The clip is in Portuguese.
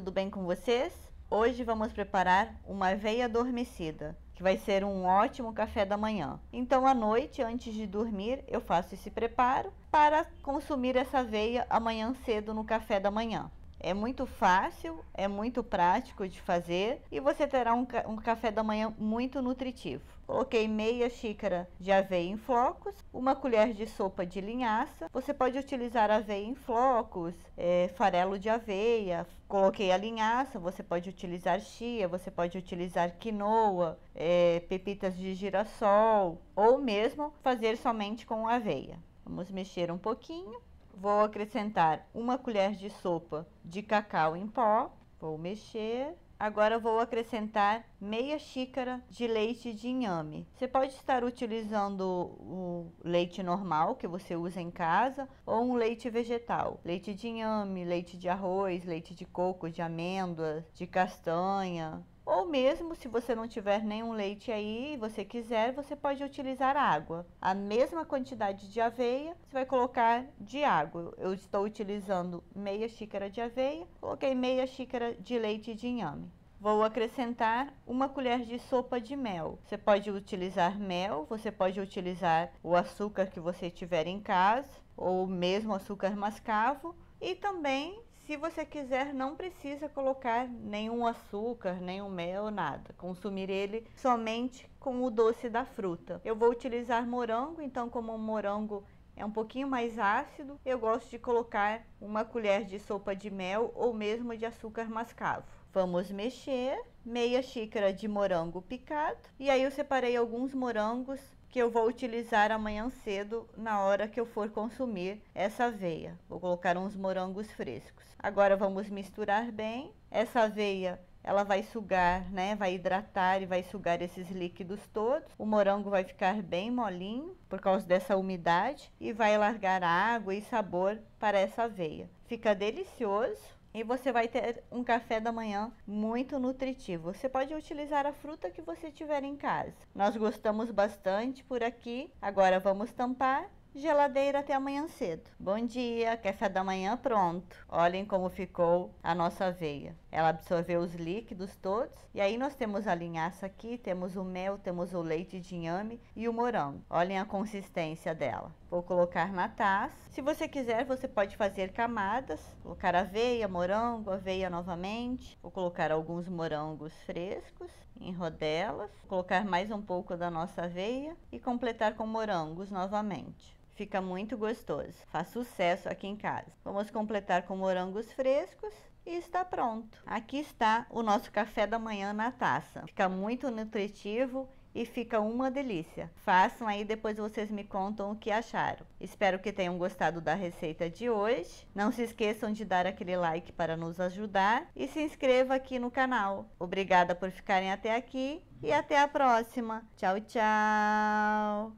tudo bem com vocês? Hoje vamos preparar uma aveia adormecida, que vai ser um ótimo café da manhã. Então, à noite, antes de dormir, eu faço esse preparo para consumir essa aveia amanhã cedo no café da manhã. É muito fácil, é muito prático de fazer e você terá um, um, café da manhã muito nutritivo. Coloquei meia xícara de aveia em flocos, uma colher de sopa de linhaça. Você pode utilizar aveia em flocos, é, farelo de aveia. Coloquei a linhaça, você pode utilizar chia, você pode utilizar quinoa, é, pepitas de girassol ou mesmo fazer somente com aveia. Vamos mexer um pouquinho Vou acrescentar uma colher de sopa de cacau em pó. Vou mexer. Agora vou acrescentar meia xícara de leite de inhame. Você pode estar utilizando o leite normal que você usa em casa ou um leite vegetal. Leite de inhame, leite de arroz, leite de coco, de amêndoas, de castanha, ou mesmo se você não tiver nenhum leite aí e você quiser, você pode utilizar água. A mesma quantidade de aveia, você vai colocar de água. Eu estou utilizando meia xícara de aveia, coloquei meia xícara de leite de inhame. Vou acrescentar uma colher de sopa de mel. Você pode utilizar mel, você pode utilizar o açúcar que você tiver em casa, ou mesmo açúcar mascavo, e também se você quiser, não precisa colocar nenhum açúcar, nenhum mel, nada. Consumir ele somente com o doce da fruta. Eu vou utilizar morango, então como o morango é um pouquinho mais ácido, eu gosto de colocar uma colher de sopa de mel ou mesmo de açúcar mascavo. Vamos mexer, meia xícara de morango picado. E aí eu separei alguns morangos que eu vou utilizar amanhã cedo na hora que eu for consumir essa aveia. Vou colocar uns morangos frescos. Agora vamos misturar bem. Essa aveia ela vai sugar, né? Vai hidratar e vai sugar esses líquidos todos. O morango vai ficar bem molinho por causa dessa umidade e vai largar água e sabor para essa aveia. Fica delicioso e você vai ter um café da manhã muito nutritivo. Você pode utilizar a fruta que você tiver em casa. Nós gostamos bastante por aqui. Agora vamos tampar geladeira até amanhã cedo. Bom dia, café da manhã pronto. Olhem como ficou a nossa aveia. Ela absorveu os líquidos todos. E aí nós temos a linhaça aqui, temos o mel, temos o leite de inhame e o morango. Olhem a consistência dela. Vou colocar na taça. Se você quiser, você pode fazer camadas. Colocar aveia, morango, aveia novamente. Vou colocar alguns morangos frescos em rodelas. Colocar mais um pouco da nossa aveia e completar com morangos novamente. Fica muito gostoso. Faz sucesso aqui em casa. Vamos completar com morangos frescos e está pronto. Aqui está o nosso café da manhã na taça. Fica muito nutritivo e fica uma delícia. Façam aí, depois vocês me contam o que acharam. Espero que tenham gostado da receita de hoje. Não se esqueçam de dar aquele like para nos ajudar e se inscreva aqui no canal. Obrigada por ficarem até aqui e até a próxima. Tchau, tchau!